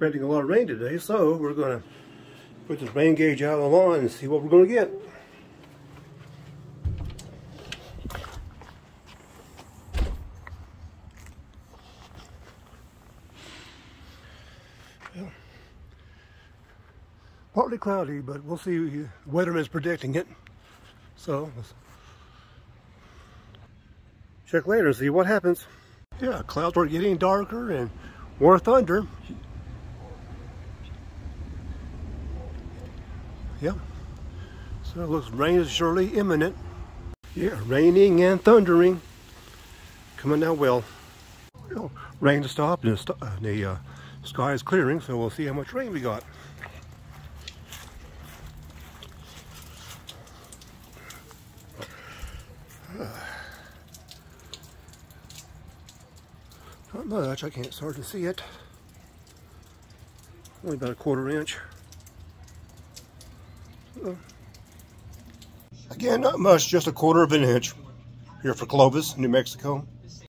expecting a lot of rain today, so we're going to put this rain gauge out on the lawn and see what we're going to get. partly cloudy, but we'll see. The weatherman's predicting it. So, check later and see what happens. Yeah, clouds are getting darker and more thunder. Yeah. So it looks rain is surely imminent. Yeah, raining and thundering. Coming out well. Know, rain stopped and the, uh, the uh, sky is clearing, so we'll see how much rain we got. Not much, I can't start to see it. Only about a quarter inch. Again, not much, just a quarter of an inch here for Clovis, New Mexico.